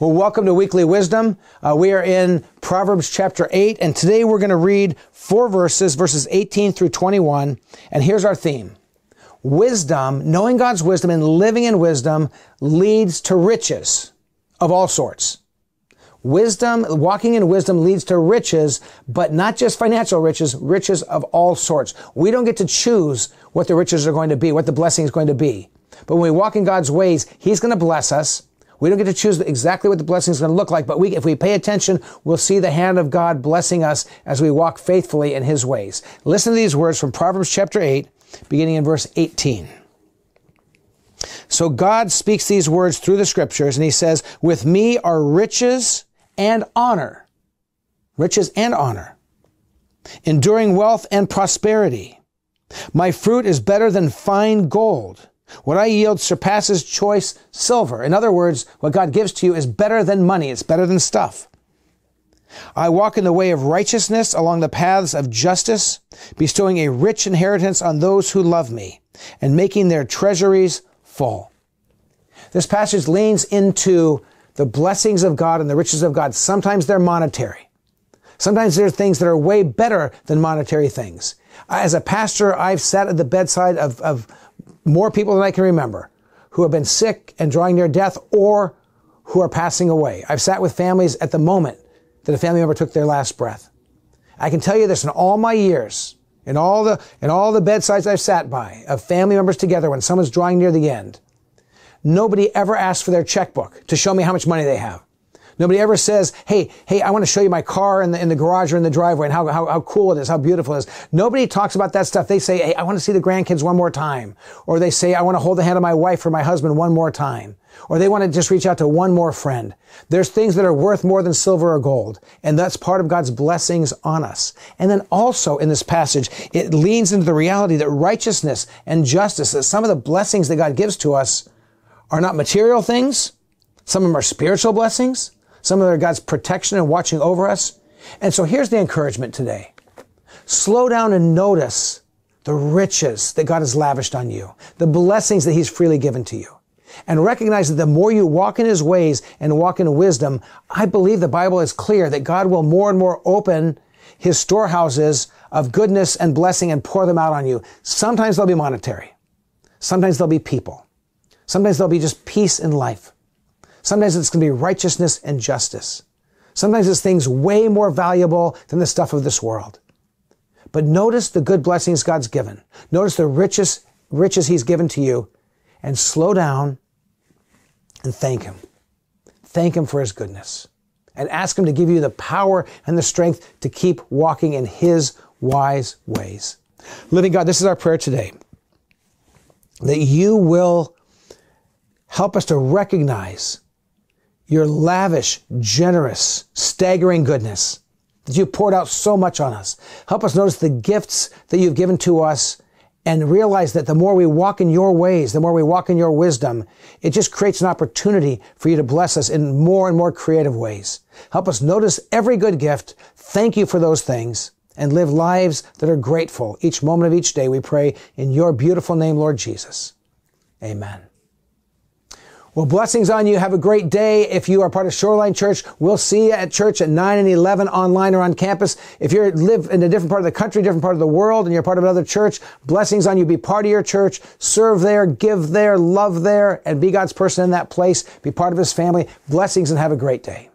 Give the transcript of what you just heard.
Well, welcome to Weekly Wisdom. Uh, we are in Proverbs chapter 8, and today we're going to read four verses, verses 18 through 21. And here's our theme Wisdom, knowing God's wisdom and living in wisdom, leads to riches of all sorts. Wisdom, walking in wisdom leads to riches, but not just financial riches, riches of all sorts. We don't get to choose what the riches are going to be, what the blessing is going to be. But when we walk in God's ways, He's going to bless us. We don't get to choose exactly what the blessing is going to look like, but we, if we pay attention, we'll see the hand of God blessing us as we walk faithfully in His ways. Listen to these words from Proverbs chapter 8, beginning in verse 18. So God speaks these words through the scriptures and He says, with me are riches and honor. Riches and honor. Enduring wealth and prosperity. My fruit is better than fine gold. What I yield surpasses choice silver. In other words, what God gives to you is better than money. It's better than stuff. I walk in the way of righteousness along the paths of justice, bestowing a rich inheritance on those who love me and making their treasuries full. This passage leans into the blessings of God and the riches of God. Sometimes they're monetary. Sometimes there are things that are way better than monetary things. As a pastor, I've sat at the bedside of, of more people than I can remember who have been sick and drawing near death or who are passing away. I've sat with families at the moment that a family member took their last breath. I can tell you this in all my years, in all the, in all the bedsides I've sat by of family members together when someone's drawing near the end. Nobody ever asks for their checkbook to show me how much money they have. Nobody ever says, hey, hey, I want to show you my car in the, in the garage or in the driveway and how, how, how cool it is, how beautiful it is. Nobody talks about that stuff. They say, hey, I want to see the grandkids one more time. Or they say, I want to hold the hand of my wife or my husband one more time. Or they want to just reach out to one more friend. There's things that are worth more than silver or gold. And that's part of God's blessings on us. And then also in this passage, it leans into the reality that righteousness and justice, that some of the blessings that God gives to us are not material things. Some of them are spiritual blessings. Some of God's protection and watching over us. And so here's the encouragement today. Slow down and notice the riches that God has lavished on you, the blessings that He's freely given to you. And recognize that the more you walk in His ways and walk in wisdom, I believe the Bible is clear that God will more and more open His storehouses of goodness and blessing and pour them out on you. Sometimes they'll be monetary. Sometimes they'll be people. Sometimes they'll be just peace in life. Sometimes it's going to be righteousness and justice. Sometimes it's things way more valuable than the stuff of this world. But notice the good blessings God's given. Notice the riches, riches He's given to you and slow down and thank Him. Thank Him for His goodness and ask Him to give you the power and the strength to keep walking in His wise ways. Living God, this is our prayer today. That you will help us to recognize your lavish, generous, staggering goodness that you've poured out so much on us. Help us notice the gifts that you've given to us and realize that the more we walk in your ways, the more we walk in your wisdom, it just creates an opportunity for you to bless us in more and more creative ways. Help us notice every good gift. Thank you for those things and live lives that are grateful each moment of each day. We pray in your beautiful name, Lord Jesus. Amen. Well, blessings on you. Have a great day. If you are part of Shoreline Church, we'll see you at church at 9 and 11 online or on campus. If you live in a different part of the country, different part of the world, and you're part of another church, blessings on you. Be part of your church. Serve there, give there, love there, and be God's person in that place. Be part of His family. Blessings and have a great day.